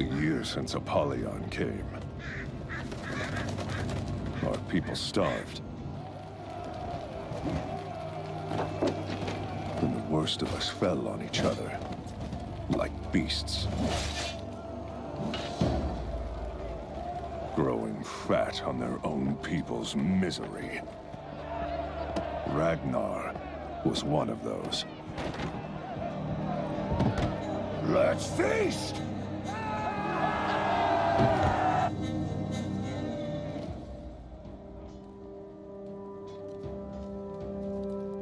A year since Apollyon came. Our people starved. And the worst of us fell on each other. Like beasts. Growing fat on their own people's misery. Ragnar was one of those. Let's feast!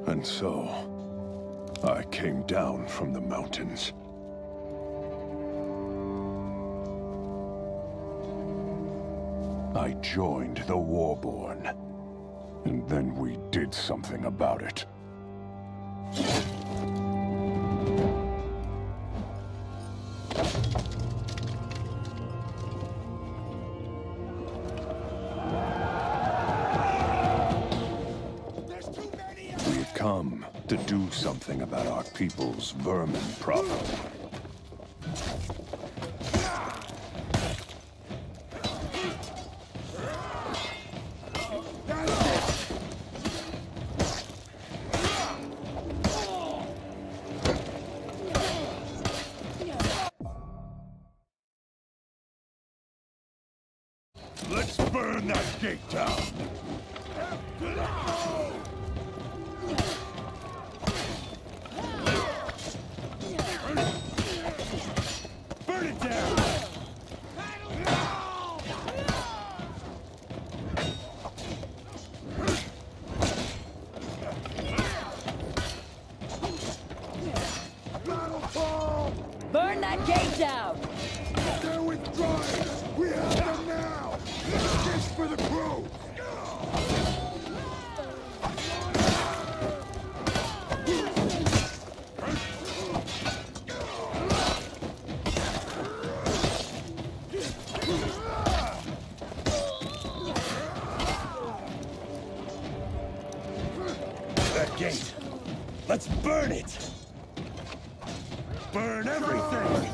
And so, I came down from the mountains. I joined the Warborn. And then we did something about it. Something about our people's vermin problem. Let's burn that gate down! That gate down! They're withdrawing! We have them now! This for the crew! Let's burn it! Burn everything!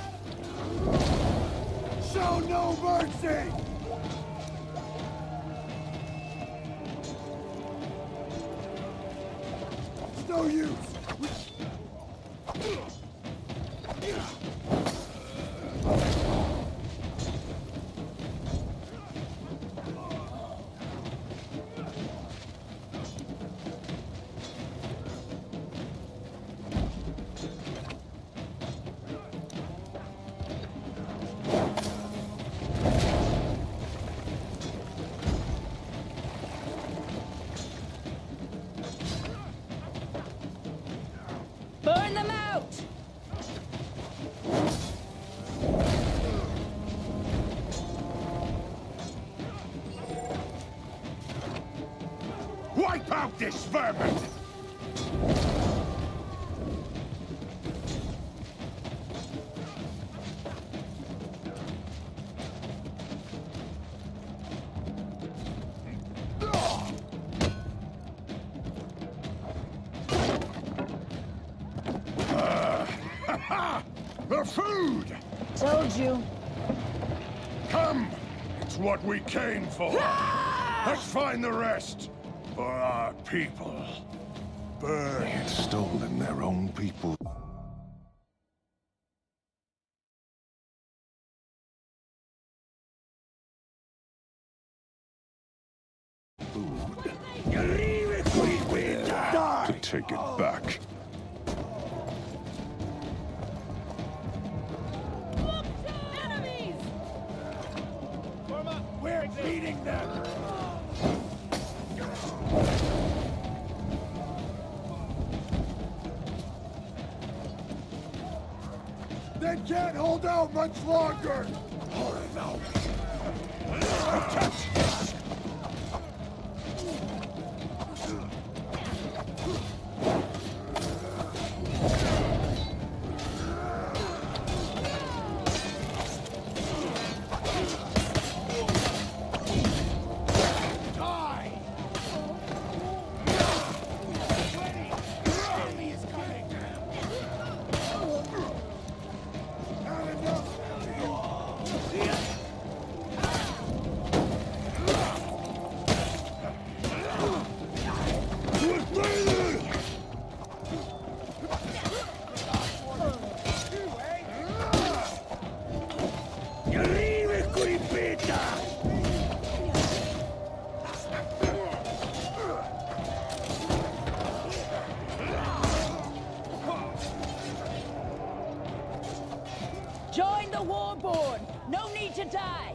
Show no mercy! It's no use! Food! Told you. Come! It's what we came for. Let's find the rest. For our people. Burn. They had stolen their own people. Food. Leave it, We will die. to take it back. Beating them! They can't hold out much longer! Oh, no. Warborn! No need to die!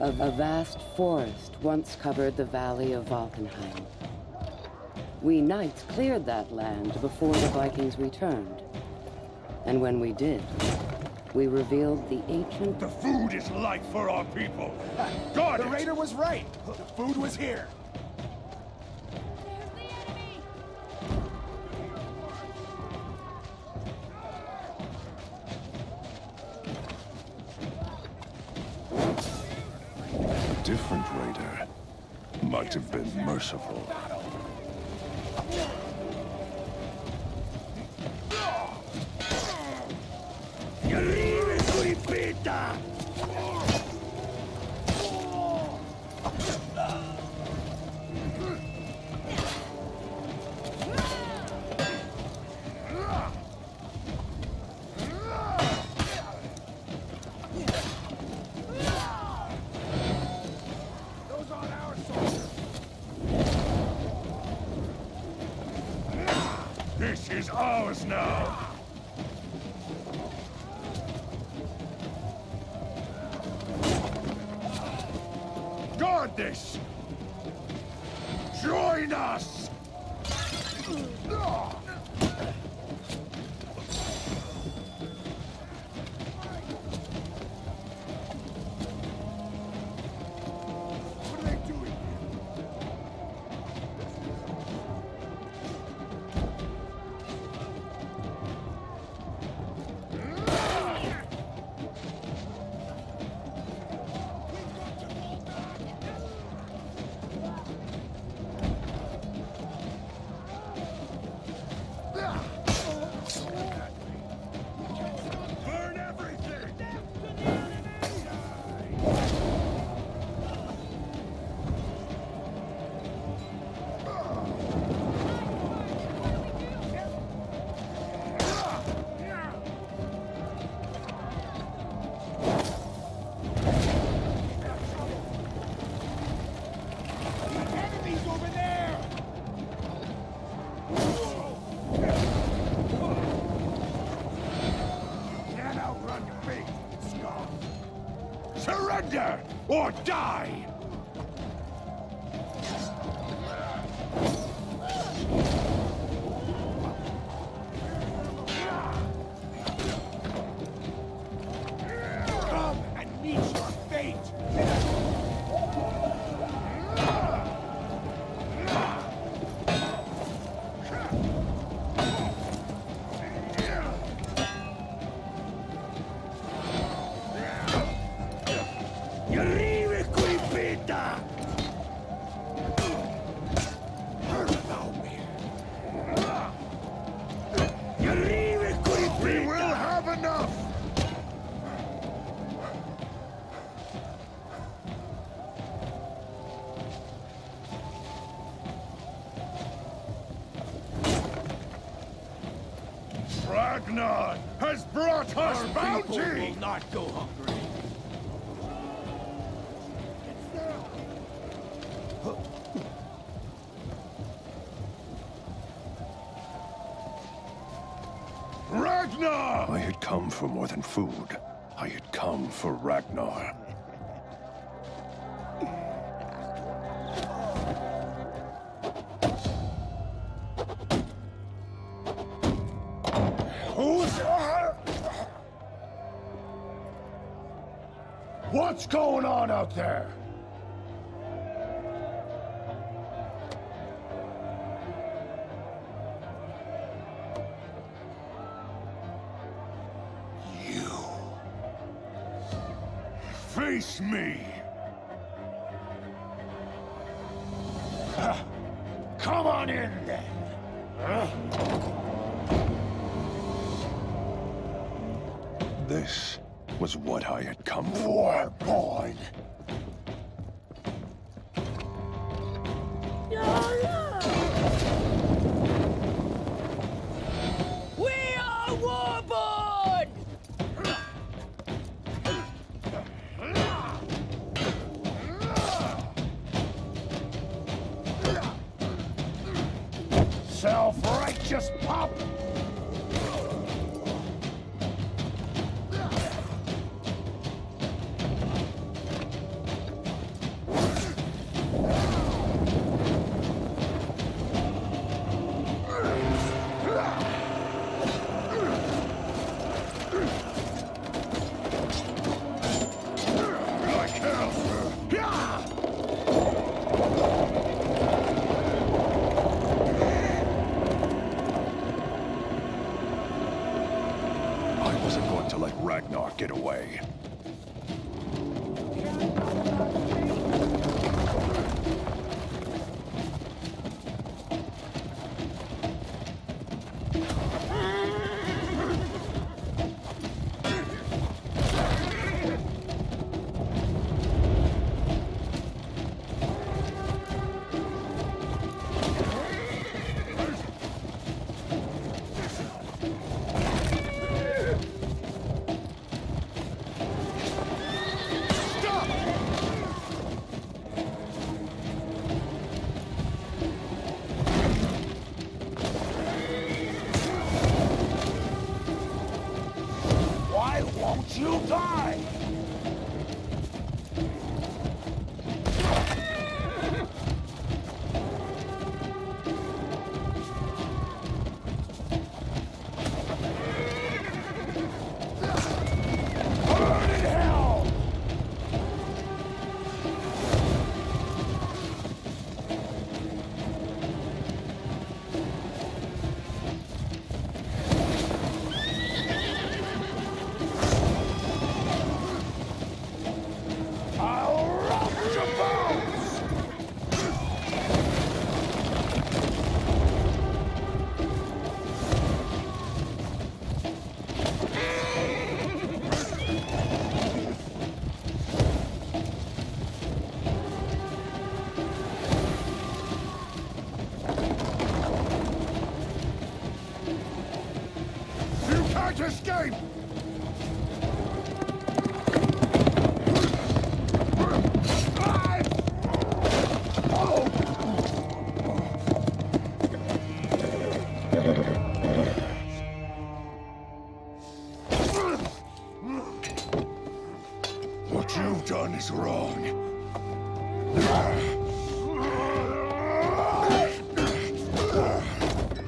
A, a vast forest once covered the valley of Valkenheim. We knights cleared that land before the Vikings returned. And when we did, we revealed the ancient... The food is life for our people. Guard The it! raider was right. The food was here. There's the enemy! A different raider. Might have been merciful. Is ours now! Guard this! Join us! Or die! Ragnar has brought us bounty! not go hungry. Ragnar! I had come for more than food. I had come for Ragnar. Who's... What's going on out there? You. Face me! Come on in, then! Huh? This was what I had come for. Born. self-righteous pup! Ragnar get away.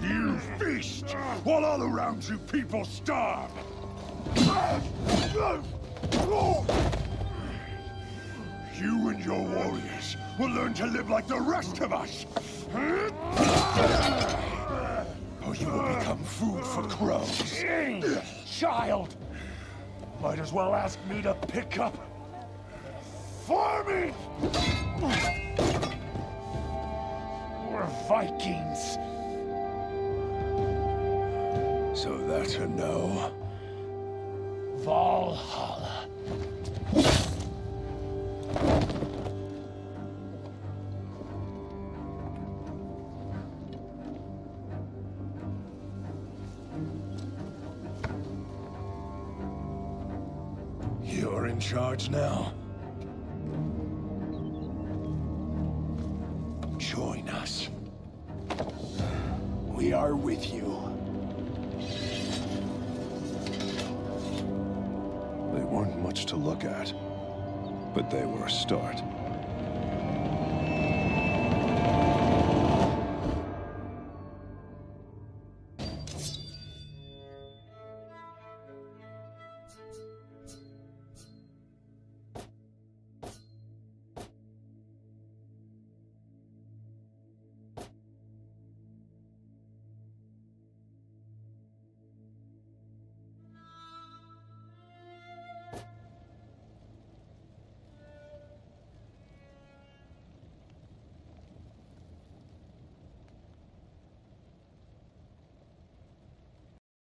You feast while all around you people starve. You and your warriors will learn to live like the rest of us. Or you will become food for crows. Child! Might as well ask me to pick up farming! We're Vikings. So that's a no. Valhalla. You're in charge now. But they were a start.